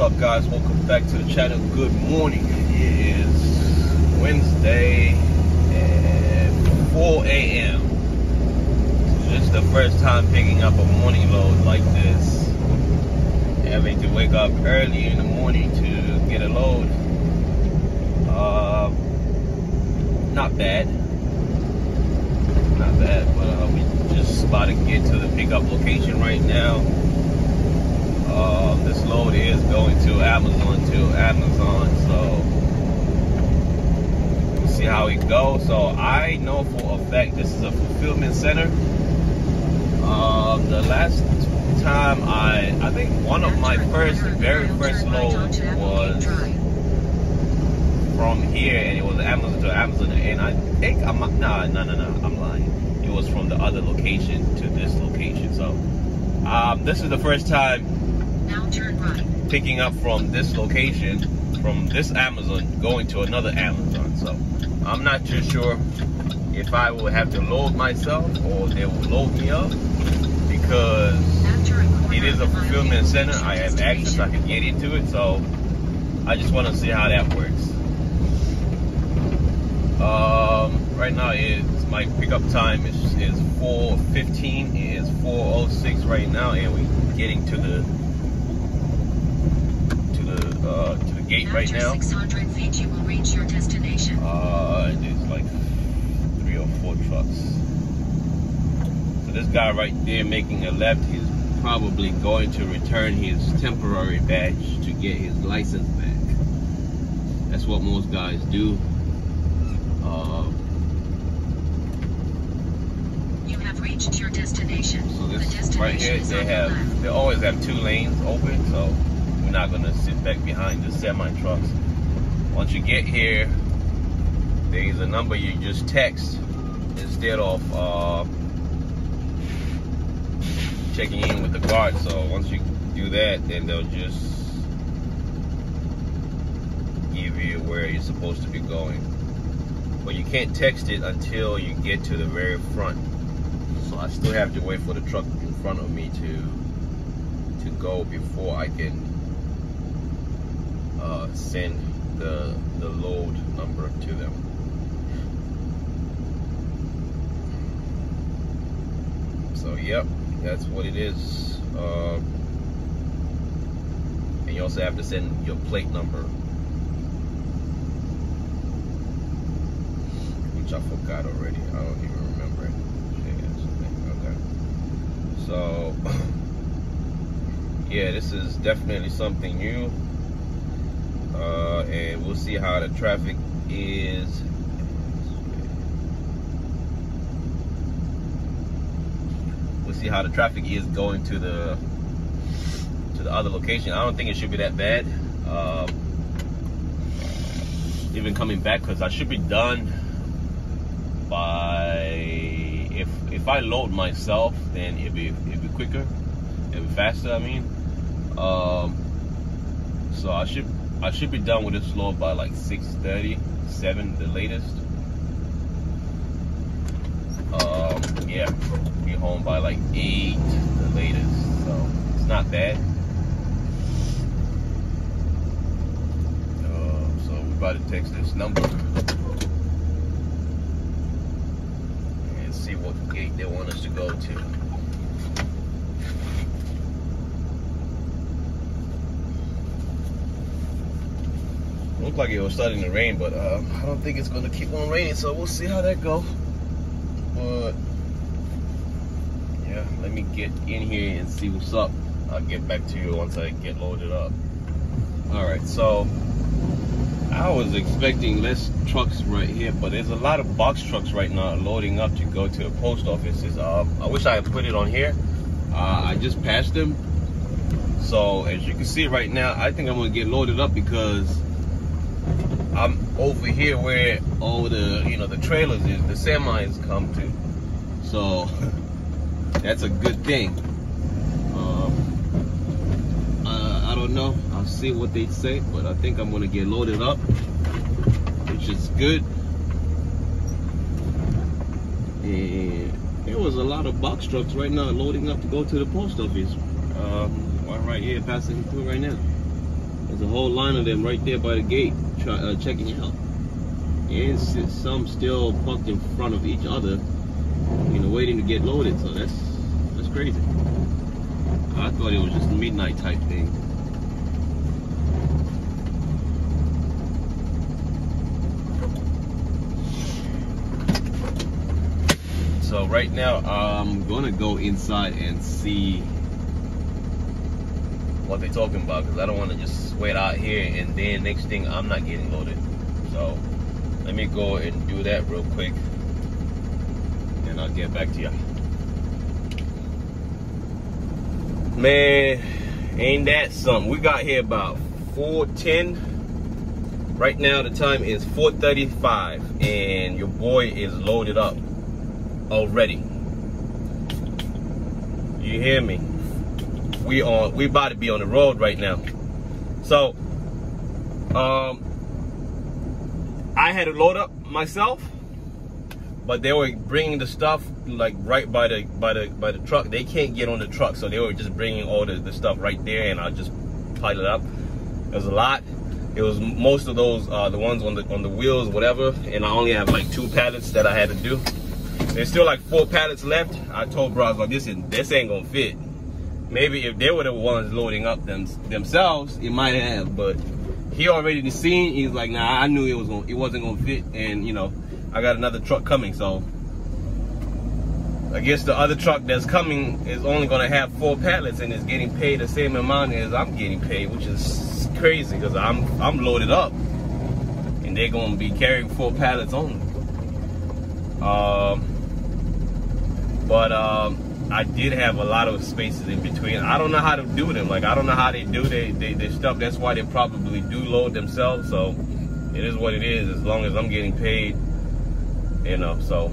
up guys? Welcome back to the channel. Good morning. It is wednesday at 4 a.m this is the first time picking up a morning load like this. Having to wake up early in the morning to get a load. Uh, not bad. Not bad but uh, we just about to get to the pickup location right now uh, this load is going to Amazon to Amazon, so we'll see how it goes. So I know for a fact this is a fulfillment center. Uh, the last time I, I think one of my first, very first loads was from here, and it was Amazon to Amazon, and I think I'm no, no, no, no, I'm lying. It was from the other location to this location. So um, this is the first time picking up from this location, from this Amazon, going to another Amazon. So I'm not too sure if I will have to load myself or they will load me up because it is a fulfillment center. I have access, I can get into it. So I just want to see how that works. Um, right now is my pickup time is, is 4.15. It is 4.06 right now and we're getting to the uh, to the gate After right now. 600 feet, you will reach your destination. Uh, there's like three or four trucks. So this guy right there making a left, he's probably going to return his temporary badge to get his license back. That's what most guys do. Uh, you have reached your destination. So this the right here, they have, they always have two lanes open, so not gonna sit back behind the semi trucks. Once you get here, there's a number you just text instead of uh, checking in with the guard. So once you do that, then they'll just give you where you're supposed to be going. But you can't text it until you get to the very front. So I still have to wait for the truck in front of me to to go before I can uh, send the, the load number to them. So yep, that's what it is. Uh, and you also have to send your plate number. Which I forgot already. I don't even remember it. Okay. So yeah, this is definitely something new uh, and we'll see how the traffic is. We'll see how the traffic is going to the to the other location. I don't think it should be that bad um, even coming back because I should be done by if if I load myself then it'll be it'll be quicker it'll be faster I mean. Um, so I should I should be done with this load by like 6.30, 7 the latest. Um, yeah, be home by like 8 the latest. So it's not bad. Uh, so we're about to text this number. And see what gate they want us to go to. Looked like it was starting to rain, but uh, I don't think it's going to keep on raining, so we'll see how that goes. But yeah, let me get in here and see what's up. I'll get back to you once I get loaded up. All right, so I was expecting less trucks right here, but there's a lot of box trucks right now loading up to go to the post offices. Uh, I wish I had put it on here. Uh, I just passed them. So as you can see right now, I think I'm gonna get loaded up because I'm over here where all the you know the trailers is the semis come to. So that's a good thing. Um, uh, I don't know. I'll see what they say, but I think I'm gonna get loaded up, which is good. And there was a lot of box trucks right now loading up to go to the post office. Um, one right here passing through right now. There's a whole line of them right there by the gate, try, uh, checking out. And some still parked in front of each other, you know, waiting to get loaded. So that's that's crazy. I thought it was just midnight type thing. So right now I'm gonna go inside and see what they're talking about because I don't want to just sweat out here and then next thing I'm not getting loaded. So let me go and do that real quick and I'll get back to you. Man, ain't that something? We got here about 410. Right now the time is 435 and your boy is loaded up already. You hear me? We on we about to be on the road right now. So um I had to load up myself, but they were bringing the stuff like right by the by the by the truck. They can't get on the truck, so they were just bringing all the, the stuff right there, and I just piled it up. It was a lot. It was most of those uh, the ones on the on the wheels, whatever, and I only have like two pallets that I had to do. There's still like four pallets left. I told bros like this, this ain't gonna fit. Maybe if they were the ones loading up them themselves, it might have. But he already seen. He's like, nah, I knew it was gonna, it wasn't gonna fit, and you know, I got another truck coming, so I guess the other truck that's coming is only gonna have four pallets and is getting paid the same amount as I'm getting paid, which is crazy because I'm I'm loaded up, and they're gonna be carrying four pallets only. Um, but um, I did have a lot of spaces in between. I don't know how to do them. Like I don't know how they do they, they, stuff. That's why they probably do load themselves. So it is what it is. As long as I'm getting paid, you know. So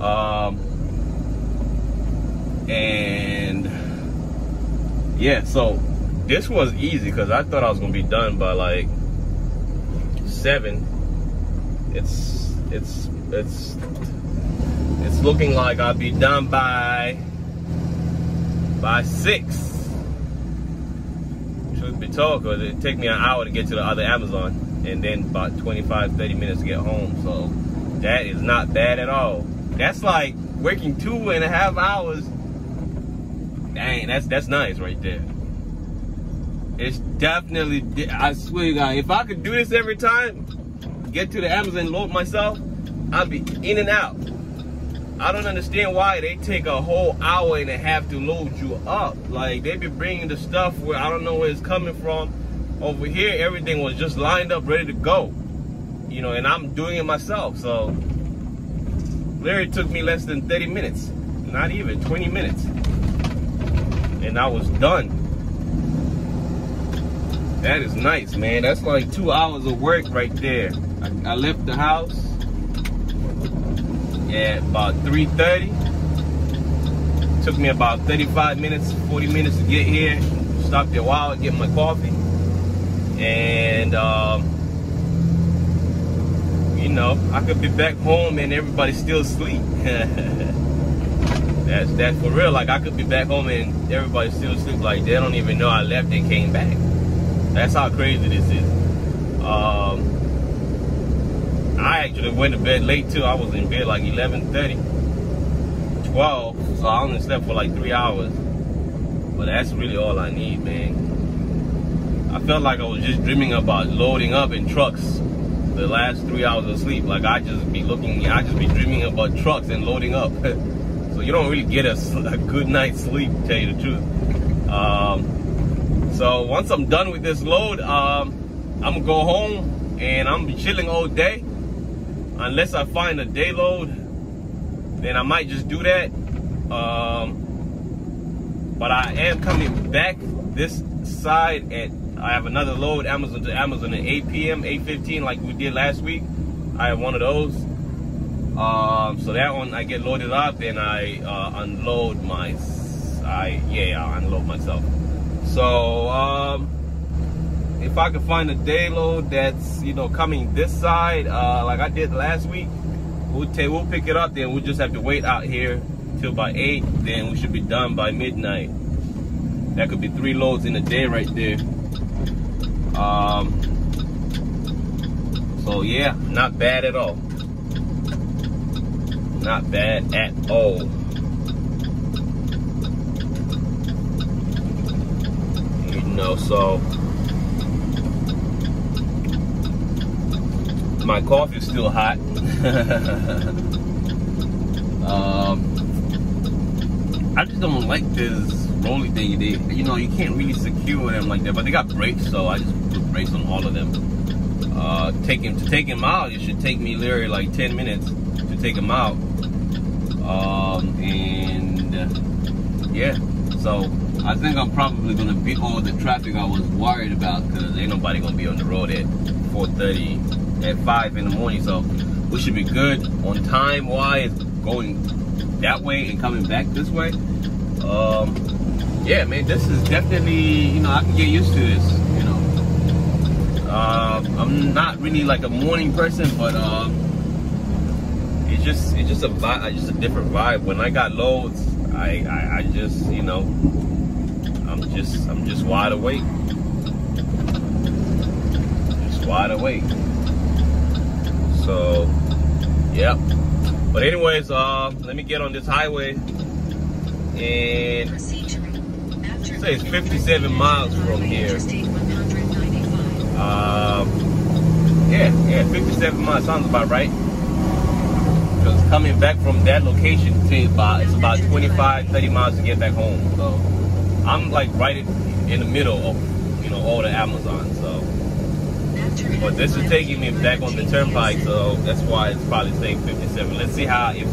um, and yeah. So this was easy because I thought I was gonna be done by like seven. It's it's it's it's looking like I'll be done by by six. Truth be told, because it take me an hour to get to the other Amazon and then about 25, 30 minutes to get home. So that is not bad at all. That's like working two and a half hours. Dang, that's that's nice right there. It's definitely, I swear to God, if I could do this every time, get to the Amazon load myself, I'd be in and out. I don't understand why they take a whole hour and a half to load you up. Like they be bringing the stuff where I don't know where it's coming from. Over here, everything was just lined up, ready to go. You know, and I'm doing it myself. So literally took me less than 30 minutes, not even 20 minutes, and I was done. That is nice, man. That's like two hours of work right there. I, I left the house at about 3.30. Took me about 35 minutes, 40 minutes to get here. Stopped there a while to get my coffee. And, um, you know, I could be back home and everybody's still asleep. that's, that's for real. Like, I could be back home and everybody's still asleep. Like, they don't even know I left and came back. That's how crazy this is. Um, I actually went to bed late too. I was in bed like 11:30, 12. So I only slept for like three hours. But that's really all I need, man. I felt like I was just dreaming about loading up in trucks the last three hours of sleep. Like I just be looking, I just be dreaming about trucks and loading up. so you don't really get a, a, good night's sleep, to tell you the truth. Um, so once I'm done with this load, um, I'm gonna go home and I'm chilling all day unless I find a day load, then I might just do that. Um, but I am coming back this side at, I have another load Amazon to Amazon at 8 p.m., 8.15 like we did last week. I have one of those. Um, so that one I get loaded up and I uh, unload my, I, yeah, I unload myself. So, um, if I could find a day load that's you know coming this side, uh, like I did last week, we'll take we'll pick it up. Then we'll just have to wait out here till by eight. Then we should be done by midnight. That could be three loads in a day right there. Um, so yeah, not bad at all. Not bad at all. You know, so my coffee is still hot. um, I just don't like this rolly thing. They, you know, you can't really secure them like that. But they got brakes, so I just put brakes on all of them. Uh, taking to take them out, it should take me literally like 10 minutes to take them out. Um, and yeah, so I think I'm probably gonna beat all the traffic I was worried about because ain't nobody gonna be on the road at 4:30 at 5 in the morning. So we should be good on time wise going that way and coming back this way. Um, yeah, man, this is definitely you know I can get used to this. You know, uh, I'm not really like a morning person, but. Um, it's just it's just a vibe, just a different vibe. When I got loads, I, I I just you know I'm just I'm just wide awake, just wide awake. So, yep. But anyways, uh, let me get on this highway and Say it's 57 miles from here. Interstate 195. um, yeah, yeah, 57 miles sounds about right. Because coming back from that location to about it's about 25, 30 miles to get back home. So I'm like right in the middle of you know all the Amazon. So, but this is taking me back on the turnpike. So that's why it's probably saying 57. Let's see how if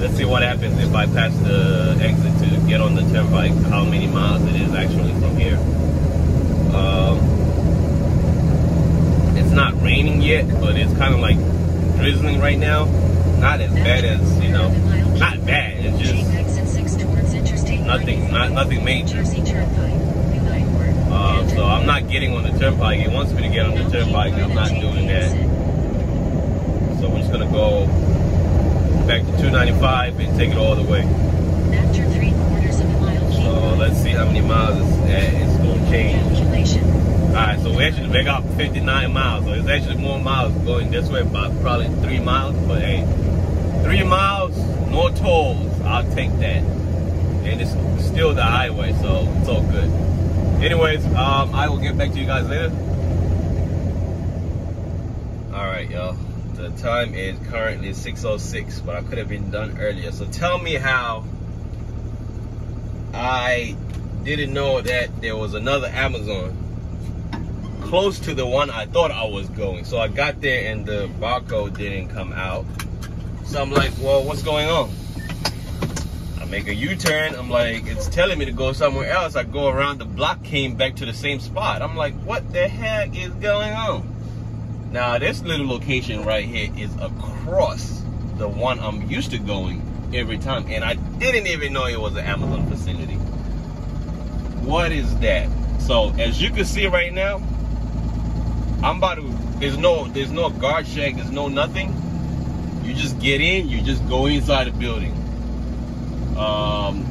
let's see what happens if I pass the exit to get on the turnpike. How many miles it is actually from here. Um, it's not raining yet, but it's kind of like drizzling right now. Not as bad as you know, not bad. It's just exit 6 towards Interstate nothing, not nothing major. Uh, so I'm not getting on the turnpike. It wants me to get on the turnpike. I'm not doing that. So we're just gonna go back to 295 and take it all the way. After three quarters of a mile, So let's see how many miles it's, gonna change. Calculation. All right, so we actually make up 59 miles. So it's actually more miles going this way, about probably three miles. But hey, three miles, no tolls. I'll take that. And it's still the highway, so it's all good. Anyways, um, I will get back to you guys later. All right, y'all. The time is currently 6:06, but I could have been done earlier. So tell me how I didn't know that there was another Amazon close to the one I thought I was going. So I got there and the barcode didn't come out. So I'm like, well, what's going on? I make a U-turn. I'm like, it's telling me to go somewhere else. I go around the block, came back to the same spot. I'm like, what the heck is going on? Now this little location right here is across the one I'm used to going every time. And I didn't even know it was an Amazon facility. What is that? So as you can see right now, I'm about to. There's no. There's no guard shack, There's no nothing. You just get in. You just go inside the building. Um.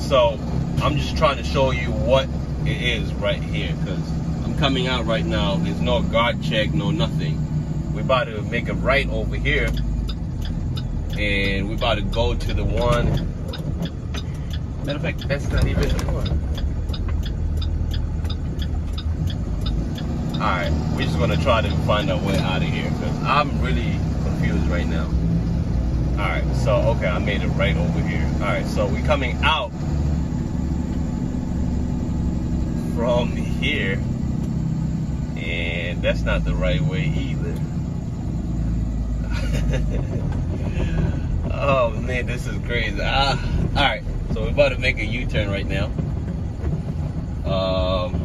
So I'm just trying to show you what it is right here because I'm coming out right now. There's no guard check. No nothing. We're about to make a right over here, and we're about to go to the one. Matter of fact, that's not even the one. Alright, we're just gonna try to find our way out of here because I'm really confused right now. Alright, so okay, I made it right over here. Alright, so we're coming out from here, and that's not the right way either. oh man, this is crazy. Ah, alright, so we're about to make a U-turn right now. Um,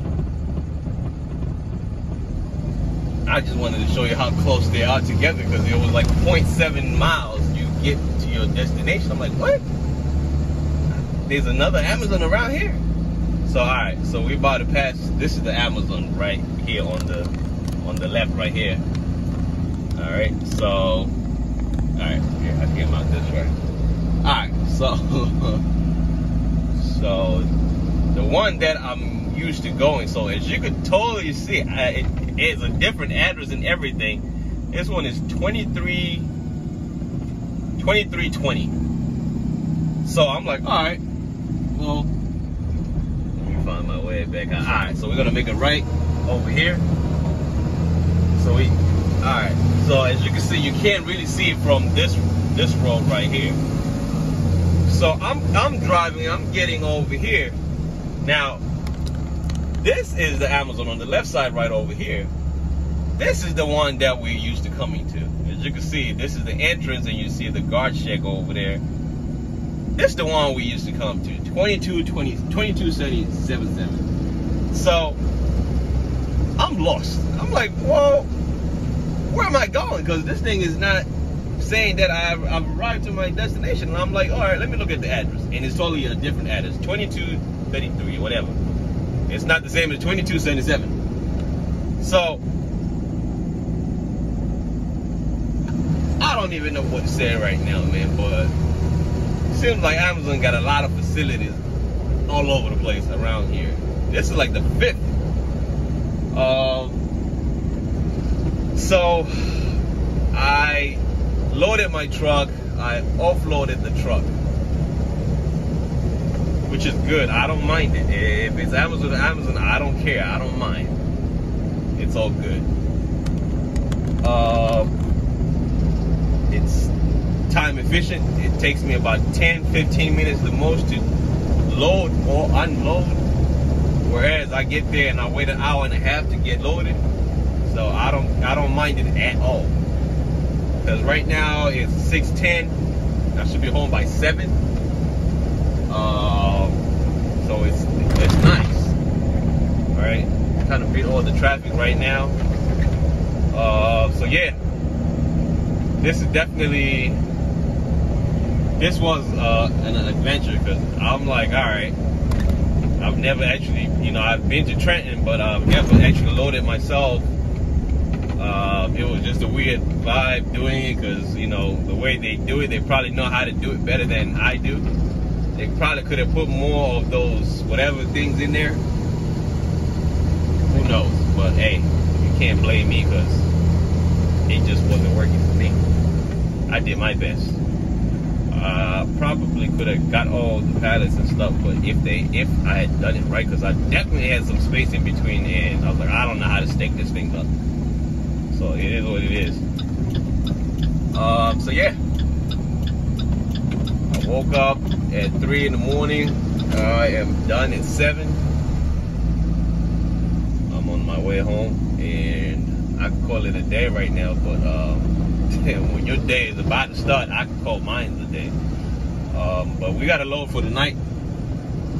I just wanted to show you how close they are together because it was like 0.7 miles get to your destination. I'm like, what? There's another Amazon around here. So all right, so we about to pass. This is the Amazon right here on the on the left right here. All right, so all right, yeah, I came out this way. All right, so so the one that I'm used to going. So as you could totally see, uh, it is a different address and everything. This one is 23, 2320. So I'm like, all right, well, let me find my way back. All right, so we're gonna make a right over here. So we, all right. So as you can see, you can't really see it from this this road right here. So I'm I'm driving, I'm getting over here. Now, this is the Amazon on the left side right over here. This is the one that we're used to coming to. As you can see, this is the entrance and you see the guard shack over there. This is the one we used to come to. 22 20 2277. So I'm lost. I'm like, well, where am I going? Because this thing is not saying that I've, I've, arrived to my destination. And I'm like, all right, let me look at the address. And it's totally a different address 2233, whatever. It's not the same as 2277. So, don't even know what to say right now, man, but it seems like Amazon got a lot of facilities all over the place around here. This is like the fifth. Um, so, I loaded my truck, I offloaded the truck. Which is good. I don't mind it. If it's Amazon Amazon, I don't care. I don't mind. It's all good. Uh, time efficient. It takes me about 10, 15 minutes the most to load or unload. Whereas I get there and I wait an hour and a half to get loaded. So I don't I don't mind it at all. Because right now it's 6:10. I should be home by seven. Uh, so it's it's nice. All right, kind of beat all the traffic right now. Uh, so yeah, this is definitely this was uh, an adventure because I'm like, all right. I've never actually, you know, I've been to Trenton, but I've never actually loaded myself uh, it was just a weird vibe doing it because, you know, the way they do it, they probably know how to do it better than I do. They probably could have put more of those whatever things in there. Who knows? But hey, you can't blame me because it just wasn't working for me. I did my best. Uh, probably could have got all the pallets and stuff, but if they, if I had done it right, because I definitely had some space in between, and I was like, I don't know how to stake this thing up. So it is what it is. Um, so yeah, I woke up at three in the morning. I am done at seven. I'm on my way home, and I call it a day right now. But um, when your day is about to start, I can call mine the day. Um, but we got a load for the night,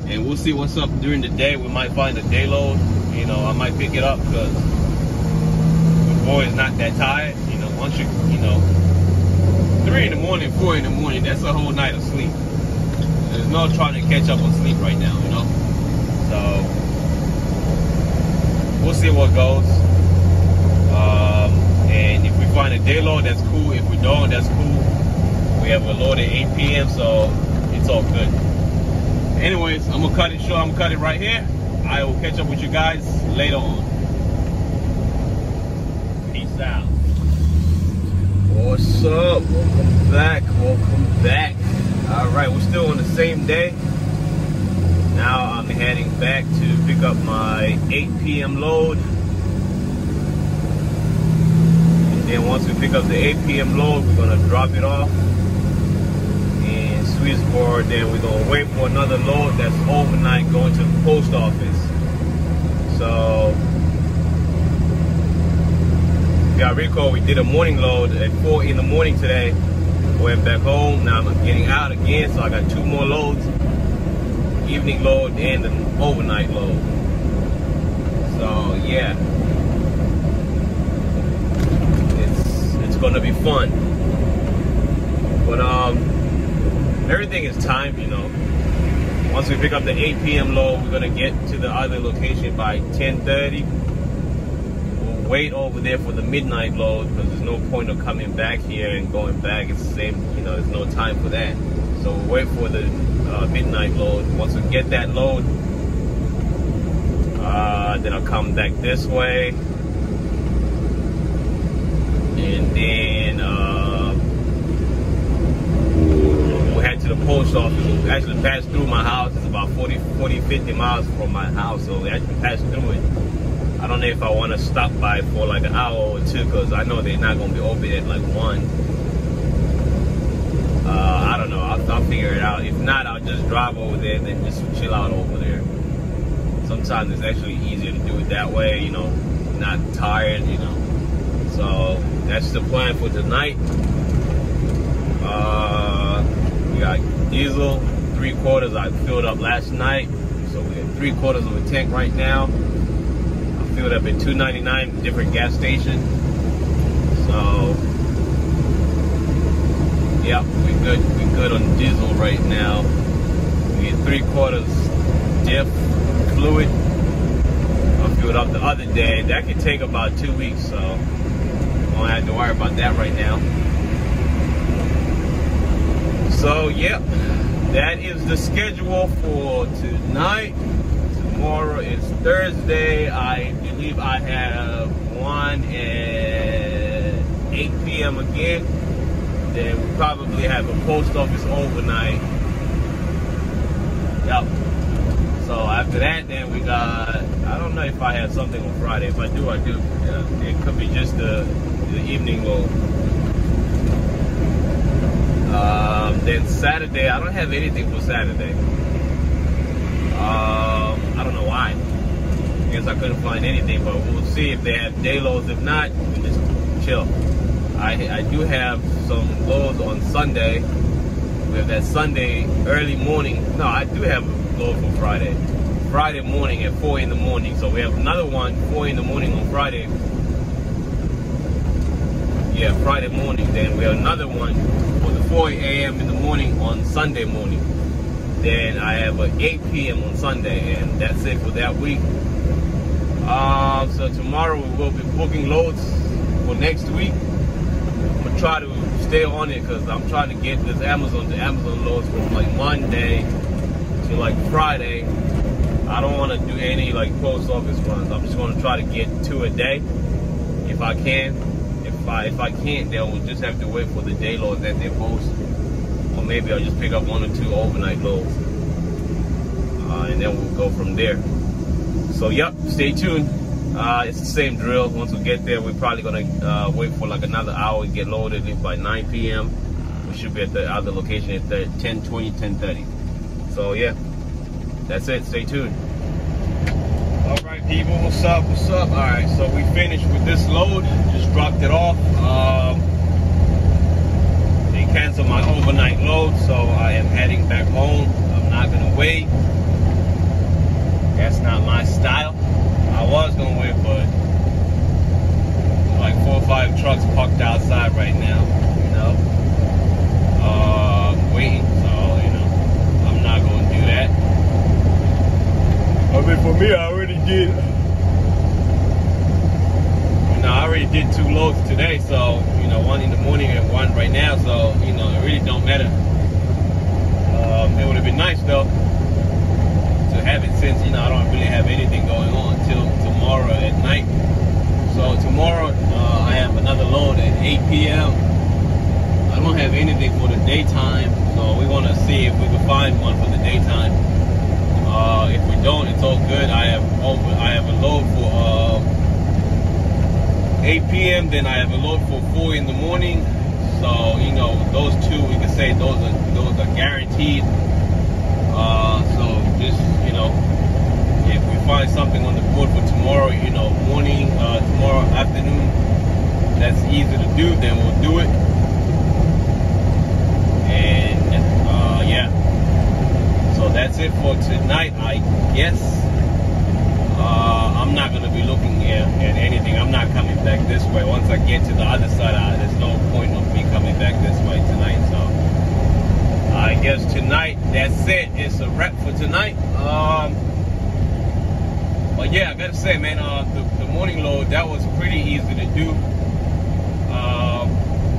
and we'll see what's up during the day. We might find a day load. You know, I might pick it up because the boy is not that tired. You know, once you, you know, three in the morning, four in the morning, that's a whole night of sleep. There's no trying to catch up on sleep right now, you know? So, we'll see what goes. Um, and find a day load, that's cool. If we don't, that's cool. We have a load at 8 p.m., so it's all good. Anyways, I'm gonna cut it short. I'm gonna cut it right here. I will catch up with you guys later on Peace out. What's up? Welcome back. Welcome back. All right, we're still on the same day. Now I'm heading back to pick up my 8 p.m. load. And then once we pick up the 8 p.m. load, we're gonna drop it off in Swedesboro. Then we're gonna wait for another load that's overnight going to the post office. So got recall, we did a morning load at 4 in the morning today. Went back home. Now I'm getting out again, so I got two more loads. Evening load and an overnight load. So yeah. It's gonna be fun. But um everything is timed, you know. Once we pick up the 8 p.m. load, we're gonna get to the other location by 10:30 We'll wait over there for the midnight load because there's no point of coming back here and going back. It's the same, you know, there's no time for that. So we'll wait for the uh, midnight load. Once we get that load, Uh, then I'll come back this way. And then uh, we'll head to the post office. We'll actually pass through my house. It's about 40, 40, 50 miles from my house. So we actually pass through it. I don't know if I want to stop by for like an hour or two because I know they're not going to be open at like 1. Uh, I don't know. I'll, I'll figure it out. If not, I'll just drive over there and then just chill out over there. Sometimes it's actually easier to do it that way, you know, not tired, you know. So that's the plan for tonight. Uh, we got diesel, three quarters I filled up last night. So we have three quarters of a tank right now. I filled up at 2.99 different gas station. So Yep, we good. We good on diesel right now. We get three quarters diff fluid. I filled up the other day. That could take about two weeks, so don't have to worry about that right now. So yep, that is the schedule for tonight. Tomorrow is Thursday. I believe I have one at 8 p.m. again then we probably have a post office overnight. Yep. So after that, then we got, I don't know if I have something on Friday. If I do, I do. Uh, it could be just the, the evening load. Um, then Saturday, I don't have anything for Saturday. Um, I don't know why. I guess I couldn't find anything, but we'll see if they have day loads. If not, we just chill. I, I do have some loads on Sunday. We have that Sunday early morning. No, I do have a load for Friday. Friday morning at 4 in the morning. So we have another one 4 in the morning on Friday. Yeah, Friday morning. Then we have another one for the 4 a.m. in the morning on Sunday morning. Then I have a 8 p.m. on Sunday, and that's it for that week. Uh, so tomorrow we will be booking loads for next week I'm gonna try to stay on it because I'm trying to get this Amazon to Amazon loads from like Monday to like Friday. I don't want to do any like post office runs. I'm just going to try to get two a day if I can. If I if I can't, then we'll just have to wait for the day loads that they post, or maybe I'll just pick up one or two overnight loads, uh, and then we'll go from there. So yep, stay tuned. Uh, it's the same drill. Once we get there, we're probably gonna uh, wait for like another hour get loaded. Leave by 9 p.m. We should be at the other location at 10 20, 10 30. So yeah, that's it. Stay tuned. All right, people. What's up? What's up? All right, so we finished with this load. Just dropped it off. Um, they canceled my overnight load, so I am heading back home. I'm not gonna wait. That's not my style. I was gonna wait, but like four or five trucks parked outside right now, you know, uh, waiting. So you know, I'm not gonna do that. I mean, for me, I already did. You know, I already did two loads today, so you know, one in the morning and one right now. So you know, it really don't matter. Um, it would have been nice though to have it since you know I don't really have anything going on until tomorrow at night. So tomorrow uh, I have another load at 8 p.m. I don't have anything for the daytime, so we're gonna see if we can find one for the daytime. Uh, if we don't, it's all good. I have over, I have a load for uh, 8 p.m. Then I have a load for 4 in the morning. So you know those two, we can say those are those are guaranteed. Uh, so just you know, if we find something on the board for tomorrow, you know, morning, uh, tomorrow afternoon, that's easy to do, then we'll do it. And uh, yeah, so that's it for tonight, I guess. Uh, I'm not gonna be looking at, at, anything. I'm not coming back this way. Once I get to the other side, uh, there's no point of me coming back this way tonight. So. I guess tonight, that's it. It's a wrap for tonight. Um, but yeah, I gotta say, man, uh, the, the, morning load, that was pretty easy to do. Uh,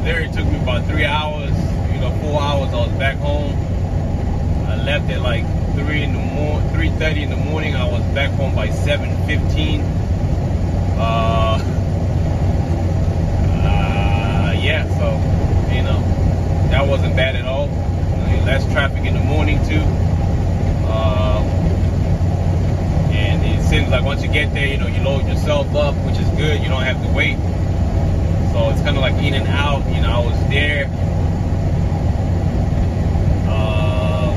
there it took me about three hours, you know, four hours. I was back home. I left at like three in the morning, three thirty in the morning. I was back home by seven fifteen. Uh, uh, yeah, so you know that wasn't bad at all. Less traffic in the morning too. Uh, and it seems like once you get there, you know, you load yourself up, which is good. You don't have to wait. So it's kind of like in and out. You know, I was there. Um,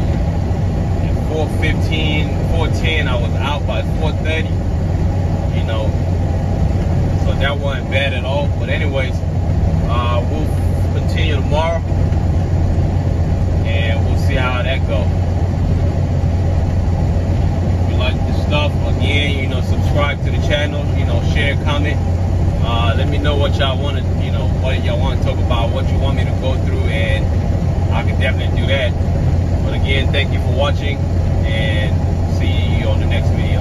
at 415, 410, I was out by 430. You know, so that wasn't bad at all. But anyways, uh, we'll continue tomorrow, and we'll see how that goes. If you like this stuff, again, you know, subscribe to the channel. You know, share, comment. Uh, let me know what y'all want to, you know, what y'all want to talk about, what you want me to go through, and I can definitely do that. But again, thank you for watching, and see you on the next video.